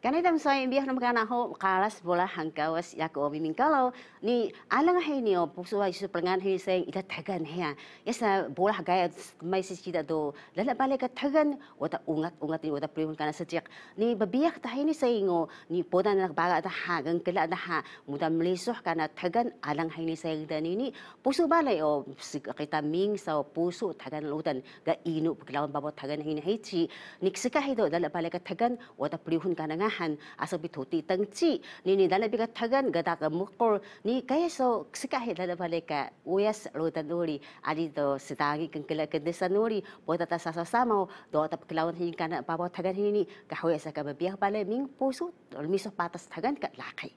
Kanita sa imbiyak na magkanaho, kalas bola hangkawas yako obi mingkalaw, ni alang hay niyo, pusuwa isu pelangan hay sayang ita haya. Yasa bola hagaya may sisita do, lala ka tagan, wata ungat ungat ni wata primun kana setiak. Ni babiyak tahay ni sayingo, ni poda na nagbaga ata hagang kila ata ha, muda mlisuh kana tagan alang hay ni sayang dani ni, puso balay o kita ming sa puso tagan lutan, ga ino paglawan babo tagan hay ni hay chi, niksika hay do, lala ka tagan, wata primun kana nga han asa bituti tangci ni ni dala biga tagan gada ka mukor ni kaya so sika he dala bale ka uyas rutan nuri. Ali do sitangi kan kala kedesa nuri. Bota ta sasa sama do ta kelawan hin kana babo tagan hini ka hoya sa ka biya bale ming pusu miso patas tagan ka lakai.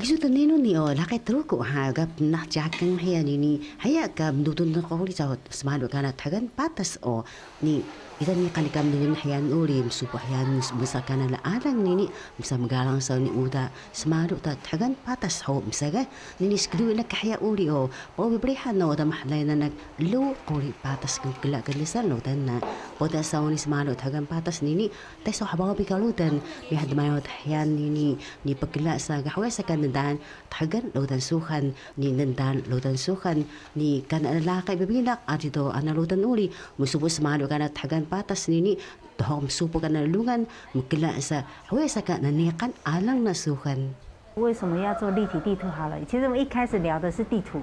Gisu tu nino ni o lakai terus ko ha ga nak jakang haya ni ni. Haya ka mdutun ko holi sa semalu kana tagan patas o ni Ita ni kalikam ni hayan uri msupo hayan musa kana la alang nini musa magalang sa ni uda semaru ta tagan patas ho misaga nini sklu na kahya uri o po bibrihan no da mahlay na nag lu uri patas kung kila kalisan no tan na po da sa ni semaru tagan patas nini tay so habaw bikalutan mi had mayo hayan nini ni pagkila sa gahwa sa kandan tagan lo tan sukan. Ni nandan lo tan sukan. Ni kan lalaki bibilak adito analutan uri musupo semaru kana tagan patas nini tohom supo ka na lungan mukila sa huwe sa ka nanikan alang na sukan. 为什么要做立体地图？好了，其实我们一开始聊的是地图。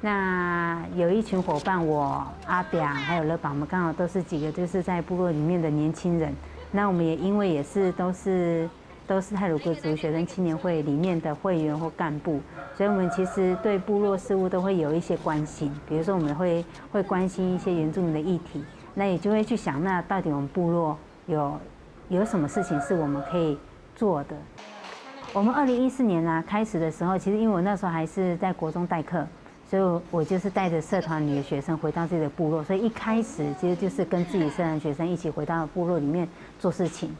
那有一群伙伴，我阿表还有乐宝，我们刚好都是几个就是在部落里面的年轻人。那我们也因为也是都是都是泰鲁格族学生青年会里面的会员或干部，所以我们其实对部落事务都会有一些关心。比如说，我们会会关心一些原住民的议题。那也就会去想，那到底我们部落有有什么事情是我们可以做的？我们二零一四年啊开始的时候，其实因为我那时候还是在国中代课，所以我就是带着社团里的学生回到自己的部落，所以一开始其实就是跟自己社团学生一起回到部落里面做事情。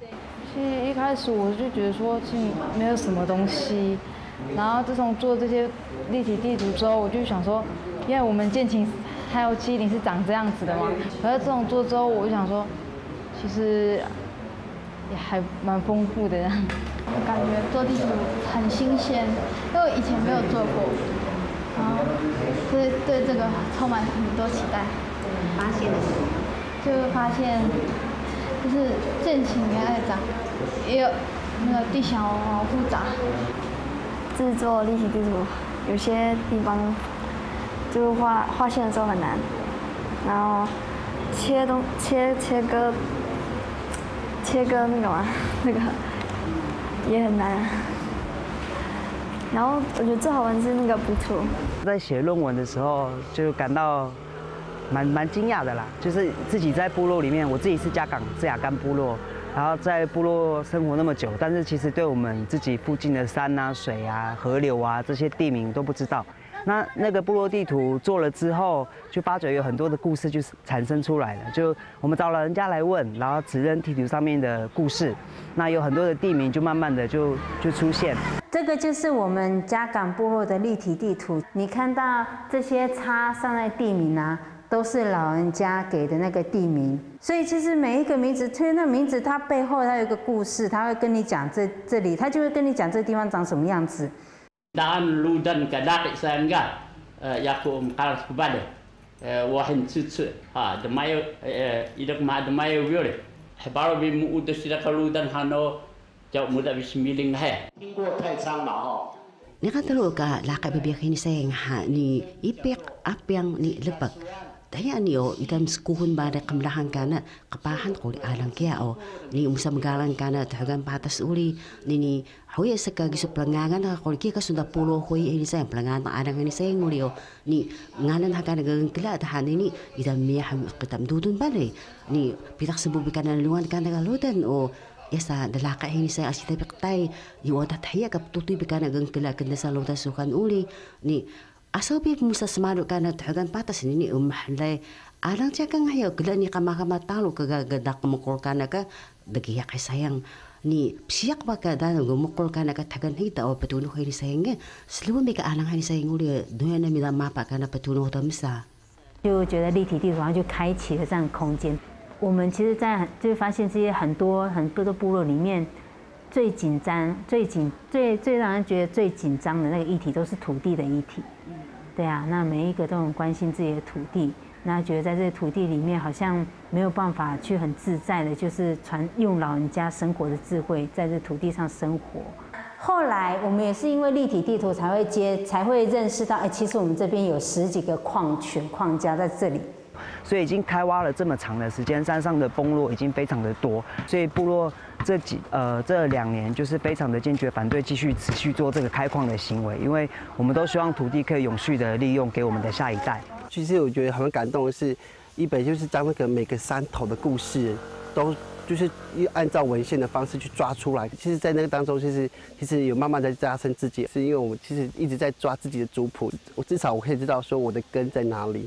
其实一开始我就觉得说，其实没有什么东西，然后自从做这些立体地图之后，我就想说，因为我们建琴。还有七零是长这样子的嘛？可是这种做之后，我就想说，其实也还蛮丰富的。我感觉做地图很新鲜，因为我以前没有做过，然后对对这个充满很多期待。发现了什么？就发现，就是建琴原来长，也有那个地形好复杂。制作立体地图，有些地方。就是画画线的时候很难，然后切东切切割切割那个嘛 那个也很难，然后我觉得最好玩是那个不图。在写论文的时候就感到蛮蛮惊讶的啦，就是自己在部落里面，我自己是加港自雅干部落，然后在部落生活那么久，但是其实对我们自己附近的山啊、水啊、河流啊这些地名都不知道。那那个部落地图做了之后，就发觉有很多的故事就是产生出来了。就我们找了人家来问，然后指认地图上面的故事，那有很多的地名就慢慢的就就出现。这个就是我们嘉港部落的立体地图。你看到这些叉上在地名啊，都是老人家给的那个地名。所以其实每一个名字，推那名字它背后它有一个故事，他会跟你讲这这里，他就会跟你讲这个地方长什么样子。dan ludan kadak sangga yaku mkaras kubade wahin tsutsu ha de mayo idak ma de mayo viole hebaro bi mu udah sida kaludan hano jau muda bismiling ha 经过太仓嘛哈 Ni katalo ka laka bibiyak ni sayang ha ni ipik apyang ni lepak Daya ni o itam skuhun ba na kamlahan ka na kapahan ko alang kaya o ni umusam galang ka na tahagan patas uli ni ni hoy sa ka gisu plangangan na ko kaya kasunda pulo hoy ini sa plangangan alang ni sa uli o ni ngalan ha ka na gagang kila tahan ni itam miya ham dudun bale ni pitak sa bubi ka na luwan ka na galudan o yasa dalaka ini sa asita piktay iwata tahiya kap tutuy bika na gagang kila kanda sa uli ni asaw bi musa semaru kana tagan patas ni um mahlay alang tia kang hayo gila ni kama kama talo kaga gadak mukul kana ka dagi ya kay sayang ni siyak ba ka da go mukul kana ka tagan hita o patuno kay ni sayang ge slu mi ka alang hay ni sayang uli duya na mi da mapa kana patuno ta misa 就觉得立体地图上就开启了这样空间。我们其实，在就发现这些很多很多的部落里面，最紧张、最紧、最最让人觉得最紧张的那个议题，都是土地的议题。对啊，那每一个都很关心自己的土地，那觉得在这土地里面，好像没有办法去很自在的，就是传用老人家生活的智慧，在这土地上生活。后来我们也是因为立体地图才会接，才会认识到，哎，其实我们这边有十几个矿泉矿家在这里。所以已经开挖了这么长的时间，山上的崩落已经非常的多，所以部落这几呃这两年就是非常的坚决反对继续持续做这个开矿的行为，因为我们都希望土地可以永续的利用给我们的下一代。其实我觉得很感动的是，一本就是将那个每个山头的故事都就是按照文献的方式去抓出来。其实，在那个当中，其实其实有慢慢的加深自己，是因为我其实一直在抓自己的族谱，我至少我可以知道说我的根在哪里。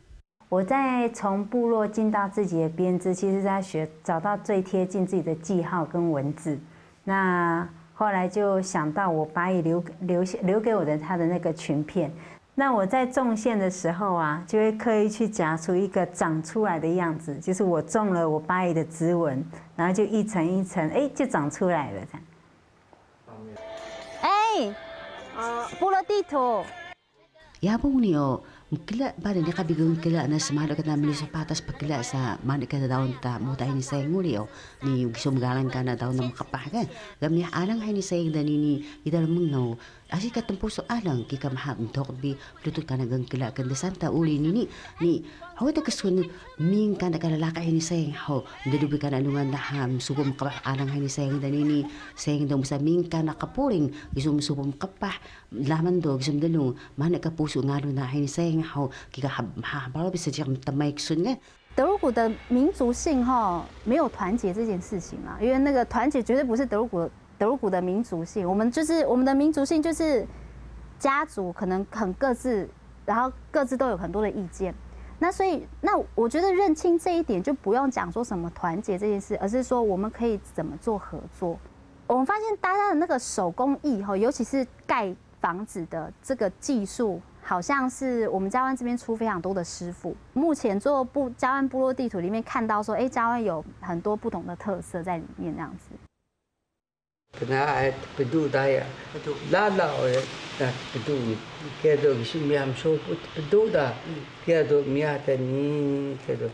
我在从部落进到自己的编织，其实在学找到最贴近自己的记号跟文字。那后来就想到我把也留留下留给我的他的那个裙片。那我在种线的时候啊，就会刻意去夹出一个长出来的样子，就是我种了我八爷的指纹，然后就一层一层，哎，就长出来了这样。哎，呃，部落地图。要不你哦。Mkila bari ni kabigung kila na sa malo ka namin sa patas pagkila sa mani ka na daon ta mutay ni sayang uli o ni sumgalan ka na daon na makapahagan gam ni alang hay ni sayang dani ni idal mong no Asi ka tempuso alang ki kamaha mtok bi lutut ka na gang kila kan santa uli ni ni ni hawa ta kasun ming ka na kalalaka hay ni sayang ho ndadubi ka na lungan na ham subo makapah alang hay ni sayang dani ni sayang daw sa ming ka na kapuring gisum subo makapah laman do gisum dalung mana ka puso ngalo na hay ni sayang 德鲁古的民族性哈没有团结这件事情啊，因为那个团结绝对不是德鲁古德鲁古的民族性。我们就是我们的民族性就是家族可能很各自，然后各自都有很多的意见。那所以那我觉得认清这一点就不用讲说什么团结这件事，而是说我们可以怎么做合作。我们发现大家的那个手工艺哈，尤其是盖房子的这个技术。好像是我们嘉湾这边出非常多的师傅，目前做部嘉湾部落地图里面看到说，哎，嘉湾有很多不同的特色在里面，这样子。 ကနာပဒုဒာယလာလာရဲ့တာပဒုကဲတော့ရှိမြမ်းချိုးပဒုဒာကဲတော့မြတ်တနီကဲတော့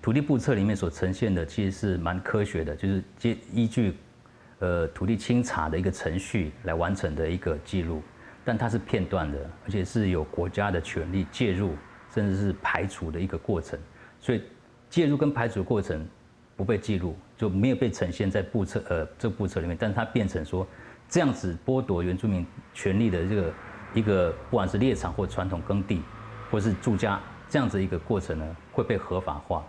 土地部册里面所呈现的，其实是蛮科学的，就是依据。呃，土地清查的一个程序来完成的一个记录，但它是片段的，而且是有国家的权力介入，甚至是排除的一个过程。所以介入跟排除的过程不被记录，就没有被呈现在部册呃这部册里面。但是它变成说这样子剥夺原住民权利的这个一个，不管是猎场或传统耕地，或是住家这样子一个过程呢，会被合法化。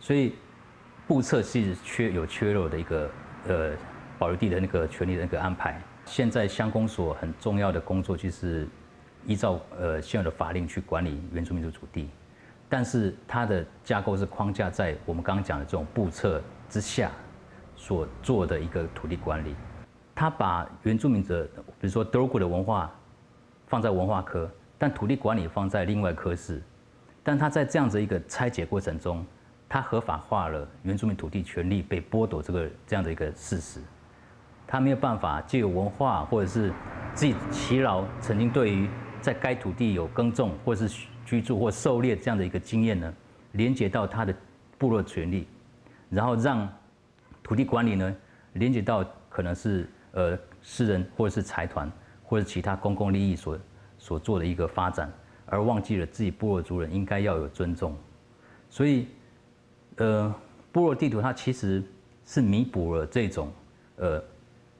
所以部册是缺有缺漏的一个呃。保留地的那个权利的那个安排，现在乡公所很重要的工作就是依照呃现有的法令去管理原住民族土地，但是它的架构是框架在我们刚刚讲的这种部册之下所做的一个土地管理，他把原住民的比如说德鲁古的文化放在文化科，但土地管理放在另外科室，但他在这样子一个拆解过程中，他合法化了原住民土地权利被剥夺这个这样的一个事实。他没有办法借有文化或者是自己勤劳，曾经对于在该土地有耕种或是居住或狩猎这样的一个经验呢，连接到他的部落权利，然后让土地管理呢连接到可能是呃私人或者是财团或者其他公共利益所所做的一个发展，而忘记了自己部落族人应该要有尊重。所以，呃，部落地图它其实是弥补了这种呃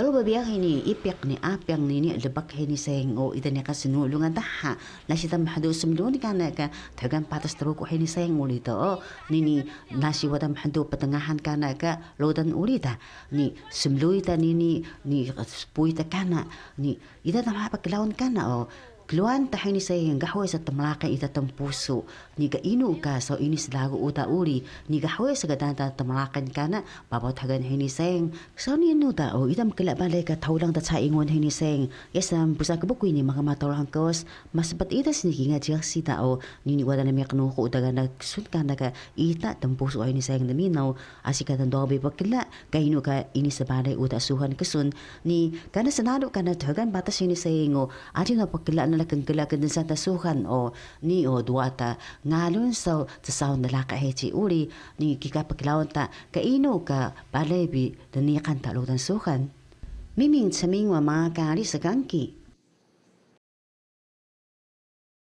Talo babiyak ini ipyak ni apyang ni ni lebak ini seng o ida ni kasinu lungan daha nasi tam hadu semlu ni kana ka tagan patas tero ko ini seng uli to ni ni nasi wadam hadu patengahan kana ka lodan uli ta. Ni semlu ita ni ni ni spui ta kana ni ida tam hapa kelaun kana o Kluan tahin ni saya yang gahwe sa temlaka ita tempusu. Ni ga inu ka so ini sedagu uta uri. Ni gahwe sa ga tanta temlaka ni kana babot hagan hini seng. So ni inu ta oh, o itam kelak balai ka taulang ta cai ingon hini seng. Ya sam pusa ke ni makan maka matolang kos. Mas bat ita sini ginga si ta o. Oh, ni ni wadana miak nuku uta ganda sun kanda ka ita tempusu o ini seng demi nau. Asi ka tanto abe pakila ka inu ka ini sebalai uta suhan kesun. Ni kana senaruk kana tegan batas hini seng o. Adi na pakila la kan kala kan sa ta suhan o ni o dua ta ngalun sa ta sa na la ka uri ni kika ka ta ka ino ka pa le bi ta ni kan ta lo dan suhan mi ming cha wa ma ka ri sa